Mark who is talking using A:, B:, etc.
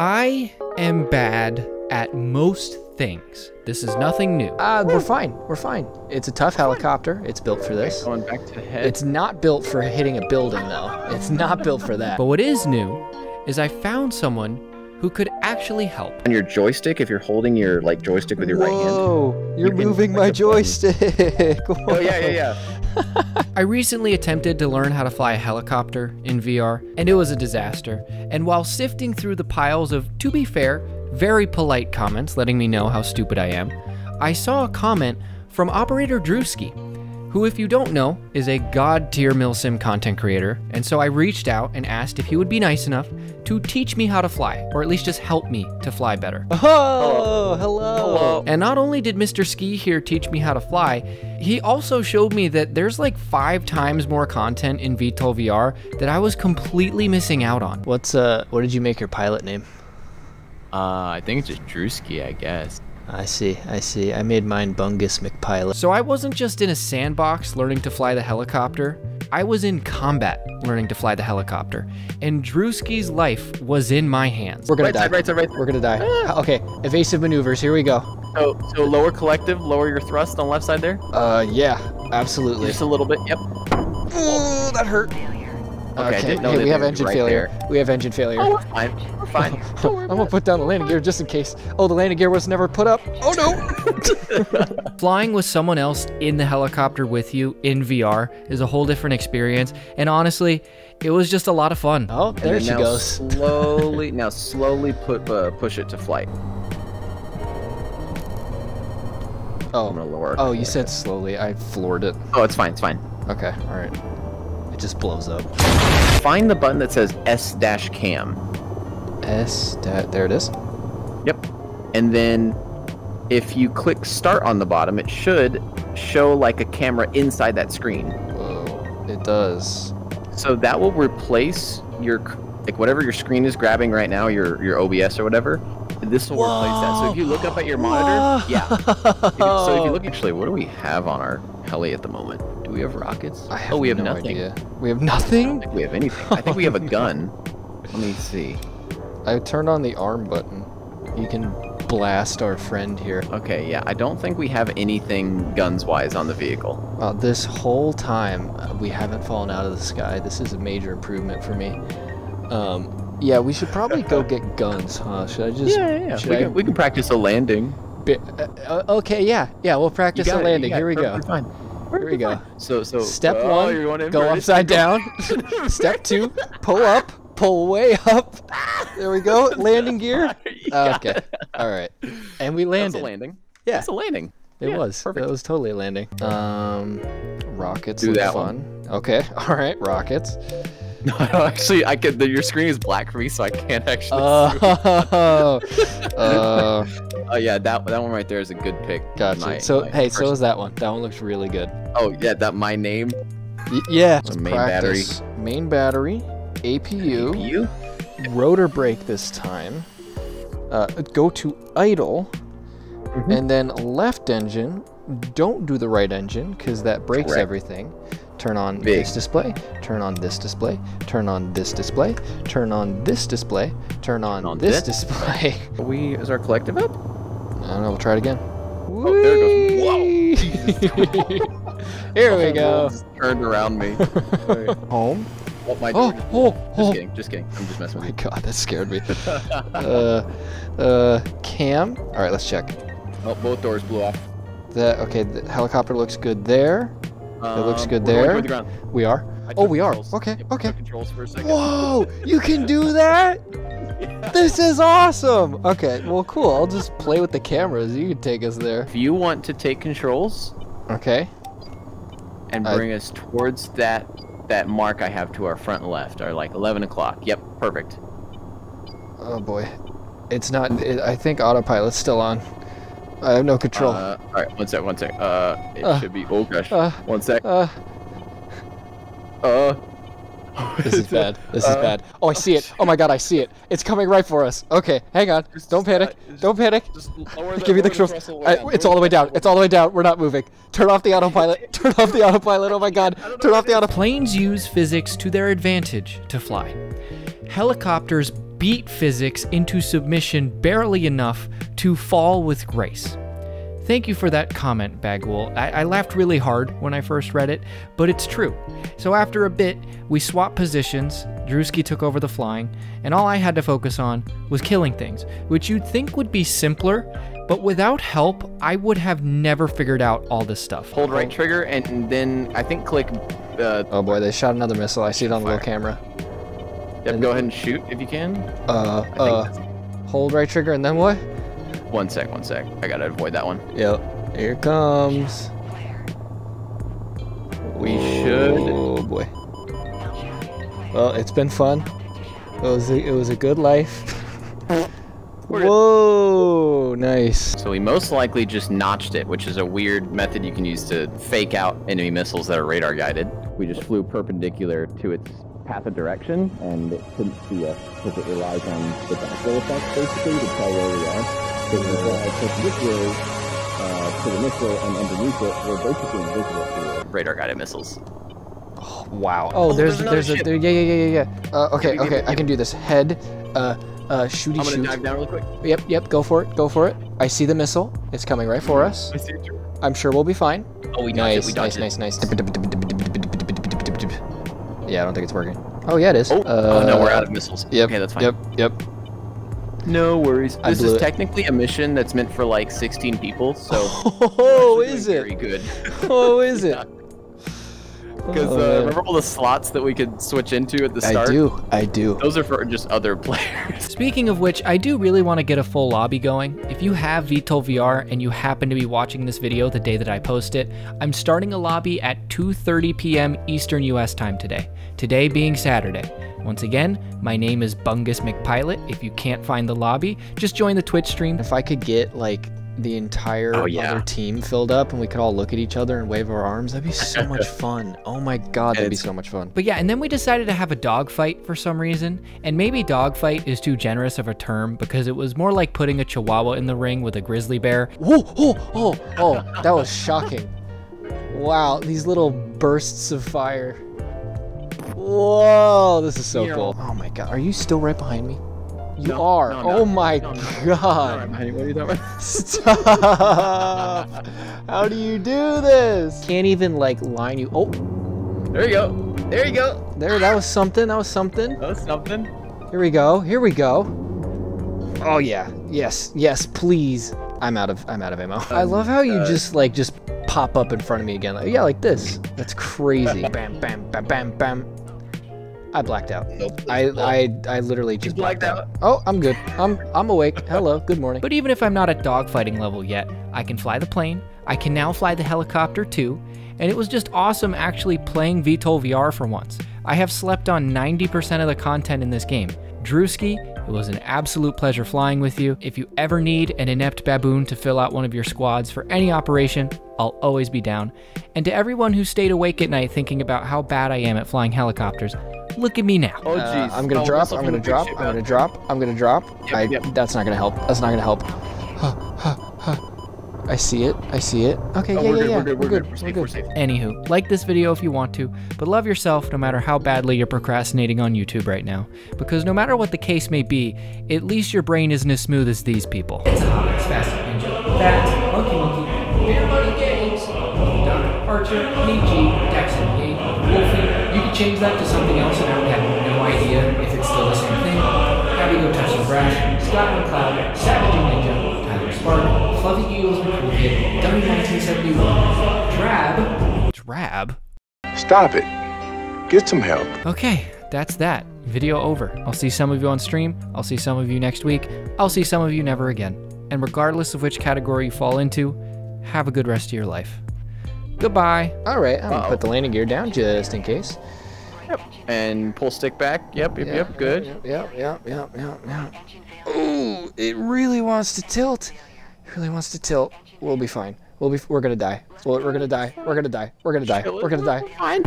A: I am bad at most things. This is nothing new.
B: Uh, we're fine. We're fine. It's a tough helicopter. It's built for this.
C: Going back to head.
B: It's not built for hitting a building, though. It's not built for that.
A: But what is new is I found someone who could actually help.
C: on your joystick, if you're holding your like joystick with your right hand.
B: Whoa! You're
C: You
B: moving my joystick.
C: Oh yeah, yeah, yeah.
A: I recently attempted to learn how to fly a helicopter in VR, and it was a disaster. And while sifting through the piles of, to be fair, very polite comments letting me know how stupid I am, I saw a comment from Operator Drewski, who, if you don't know, is a god tier milsim content creator. And so I reached out and asked if he would be nice enough to teach me how to fly, or at least just help me to fly better.
B: Oh, hello.
C: Hello.
A: And not only did Mr. Ski here teach me how to fly, he also showed me that there's like five times more content in VTOL VR that I was completely missing out on.
B: What's uh? What did you make your pilot name?
C: Uh, I think it's just Drewski, I guess.
B: I see. I see. I made mine Bungus McPilot.
A: So I wasn't just in a sandbox learning to fly the helicopter, I was in combat learning to fly the helicopter. And Drewski's life was in my hands.
B: We're gonna
C: Right
B: die.
C: side, right side, right side.
B: We're gonna die. Okay. Evasive maneuvers. Here we go.
C: So, so lower collective, lower your thrust on left side there.
B: Uh, yeah. Absolutely.
C: Just a little bit. Yep.
B: Ooh, that hurt.
C: Okay, I didn't know
B: hey, we have
C: they would be
B: engine
C: right
B: failure. We have engine failure.
C: Oh, we're fine. We're fine. Don't
B: I'm gonna put down the landing gear just in case. Oh, the landing gear was never put up. Oh no!
A: Flying with someone else in the helicopter with you in VR is a whole different experience. And honestly, it was just a lot of fun.
B: Oh, there
C: then
B: she
C: now
B: goes.
C: Slowly, now slowly put uh, push it to flight. Oh. I'm
B: Oh,
C: gonna lower.
B: oh, you said slowly. I floored it.
C: Oh, it's fine. It's fine.
B: Okay, all right. It just blows up.
C: Find the button that says S dash cam.
B: S. There it is.
C: Yep. And then if you click start on the bottom, it should show like a camera inside that screen.
B: Whoa, it does.
C: So that will replace your like whatever your screen is grabbing right now, your your OBS or whatever. This will replace that. So if you look up at your monitor, yeah. So if you look actually, what do we have on our heli at the moment? Do we have rockets?
B: I have
C: oh, we have
B: no
C: nothing.
B: idea. We have
C: I don't
B: nothing.
C: think we have anything. I think we have a gun. Let me see.
B: I turned on the arm button. You can blast our friend here.
C: Okay, yeah, I don't think we have anything guns wise on the vehicle.
B: Wow, this whole time uh, we haven't fallen out of the sky. This is a major improvement for me. Um, yeah, we should probably go get guns, huh? Should I just? Should
C: We,
B: I?
C: can, we can practice a landing.
B: bi- uh, uh, okay, yeah, yeah. We'll practice a
C: got it, you
B: landing. Here we go.
C: Perfectly Fine.
B: Here we go.
C: fine. So, so
B: Step
C: oh,
B: one,
C: you're going
B: go upside down. Step two, pull up, pull way up. There we go. Landing gear.
C: Yeah.
B: Okay. All right. And we
C: That's
B: landed.
C: a landing.
B: Yeah.
C: It's a landing.
B: It
C: Yeah,
B: was.
C: perfect.
B: It was totally a landing. Um, rockets.
C: Do that
B: fun. Okay. All right. Rockets.
C: No, actually, I could. The, your screen is black for me, so I can't actually.
B: Oh. uh.
C: Oh yeah, that that one right there is a good pick.
B: gotcha.
C: My-
B: so
C: my
B: hey, so is that one. That one looks really good.
C: Oh yeah, that my name.
B: Y- yeah.
C: The main battery.
B: practice. Main battery. APU.
C: You.
B: Rotor brake this time. Uh, go to idle.
C: Mhm.
B: And then left engine. Don't do the right engine because that breaks
C: Correct.
B: everything. Turn on
C: Big.
B: this display. Turn on this display. Turn on this display. Turn on this display. Turn on,
C: on
B: this
C: this
B: display.
C: We is our collective up?
B: I don't know. We'll try it again.
C: Oh, there it goes. Whoa!
B: Here we go.
C: Turned around me.
B: Home.
C: What my
B: Oh, oh,
C: Just
B: oh.
C: kidding. Just kidding. I'm just messing with you.
B: my god, that scared me. uh, uh, cam. All right, let's check.
C: Oh, both doors blew off.
B: That okay. The helicopter looks good there. That looks
C: Um,
B: good there.
C: the.
B: We are. Oh, we are.
C: controls.
B: Okay,
C: Yep, I
B: okay.
C: took controls for a second.
B: Whoa! You can do that. This is awesome. Okay, well, cool. I'll just play with the cameras. You can take us there.
C: If you want to take controls
B: Okay.
C: and
B: I-
C: bring us towards that that mark I have to our front left, or like 11 o'clock. Yep, perfect.
B: Oh boy, it's not. It, I think autopilot's still on. I have no control.
C: Uh, all right, one sec, one sec. Uh, it
B: Uh,
C: should be. Oh gosh.
B: uh,
C: one sec.
B: uh,
C: Uh.
B: this is bad. This is
C: Uh,
B: bad. Oh, I see it. Oh my god, I see it. It's coming right for us. Okay, hang on.
C: Just-
B: Don't
C: uh,
B: panic.
C: just-
B: Don't panic.
C: Just lower the,
B: Give me the
C: lower
B: controls.
C: the
B: I- it's all the way down. It's all the way down. We're not moving. Turn off the autopilot. Turn off the autopilot. Oh my god. Turn off the autopilot.
A: Planes use physics to their advantage to fly. Helicopters beat physics into submission barely enough to fall with grace. Thank you for that comment, Bagwell. I, I, laughed really hard when I first read it, but it's true. So after a bit, we swapped positions, Drewski took over the flying, and all I had to focus on was killing things, which you'd think would be simpler, but without help, I would have never figured out all this stuff.
C: Hold right trigger and then I think click. Uh,
B: oh boy, they shot another missile. I see it on the little camera.
C: Yep, and go ahead and shoot if you can.
B: Uh, uh, hold right trigger and then what?
C: One sec, one sec. I gotta avoid that one.
B: Yep. Here comes.
C: We should.
B: Oh boy. Well, it's been fun. It was a, it was a good life. Whoa, nice.
C: So we most likely just notched it, which is a weird method you can use to fake out enemy missiles that are radar guided. We just flew perpendicular to its path of direction, and it couldn't see us because it relies on the backflow effect basically to tell where we are. So we fly this way uh, to the missile, and underneath it, we're basically invisible to radar guided missiles.
B: Oh, wow. Oh, oh there's there's, there's a there, yeah yeah yeah yeah. Uh, okay okay, I can do this. Head. Uh, uh, shooty
C: I'm gonna
B: shoot.
C: dive down real quick.
B: Yep, yep, go for it, go for it. I see the missile. It's coming right for us.
C: I see it.
B: I'm sure we'll be fine.
C: Oh, we
B: nice,
C: it, we nice,
B: nice, nice, nice. Yeah, I don't think it's working. Oh, yeah, it is.
C: Oh, uh, oh no, we're out of missiles.
B: Yep,
C: okay, that's fine.
B: Yep, yep.
C: No worries.
B: I
C: this is
B: it.
C: technically a mission that's meant for like 16 people, so.
B: Oh, is it?
C: Very good.
B: Oh, is it?
C: Because uh, remember all the slots that we could switch into at the start?
B: I do, I do.
C: Those are for just other players.
A: Speaking of which, I do really want to get a full lobby going. If you have VTOL VR and you happen to be watching this video the day that I post it, I'm starting a lobby at 2.30 p.m. Eastern US time today. Today being Saturday. Once again, my name is Bungus McPilot. If you can't find the lobby, just join the Twitch stream.
B: If I could get like the entire oh, yeah. other team filled up and we could all look at each other and wave our arms. That'd be so much fun. Oh my god, that'd be so much fun.
A: But yeah, and then we decided to have a dogfight for some reason. And maybe dogfight is too generous of a term because it was more like putting a chihuahua in the ring with a grizzly bear.
B: Whoa, oh, oh, oh, that was shocking. Wow, these little bursts of fire. Whoa, this is so cool. Oh my god, are you still right behind me? You no, are. No, oh my god.
C: What are you?
B: Stop. How do you do this? Can't even like line you. Oh.
C: There you go. There you go.
B: There, that was something. That was something.
C: That was something.
B: Here we go. Here we go. Oh yeah. Yes. Yes, please. I'm out of I'm out of ammo. I love how you uh, just like just pop up in front of me again. Like, yeah, like this. That's crazy. bam, bam, bam, bam, bam. I blacked out. Nope. I, I, I literally just blacked, blacked out. out. Oh, I'm good. I'm, I'm awake. Hello. Good morning.
A: But even if I'm not at dogfighting level yet, I can fly the plane. I can now fly the helicopter too. And it was just awesome actually playing VTOL VR for once. I have slept on 90% of the content in this game. Drewski, it was an absolute pleasure flying with you. If you ever need an inept baboon to fill out one of your squads for any operation, I'll always be down. And to everyone who stayed awake at night thinking about how bad I am at flying helicopters, look at me now.
B: Oh, jeez. Uh, I'm gonna oh, drop, I'm gonna drop, I'm gonna drop, I'm gonna drop. Yep, I, yep. That's not gonna help. That's not gonna help. I see it. I see it. Okay, oh, yeah, yeah, yeah. We're good. We're, good. We're, safe, we're, good.
A: Anywho, like this video if you want to, but love yourself no matter how badly you're procrastinating on YouTube right now. Because no matter what the case may be, at least your brain isn't as smooth as these people. It's a hot, fast, ninja, fat, monkey, monkey, beer buddy games, duck, archer, Nietzsche, Jackson, Yate, Wolfie. You could change that to something else and I would have no idea if it's still the same thing. Happy go touch some brash, Scott McCloud, Savage Ninja, Tyler Spark, Fluffy Eagles recruited, done in 1971. Drab. Drab?
D: Stop it. Get some help.
A: Okay, that's that. Video over. I'll see some of you on stream. I'll see some of you next week. I'll see some of you never again. And regardless of which category you fall into, have a good rest of your life. Goodbye.
B: All right, I'm uh -oh. gonna put the landing gear down just in case.
C: Yep. And pull stick back. Yep, yep, yep, yep good.
B: Yep, yep, yep, yep, yep, yep. Ooh, it really wants to tilt really wants to tilt. We'll be fine. We'll be. We're gonna die. We're gonna die. We're gonna die. We're gonna die. We're gonna die. We're gonna die. Fine.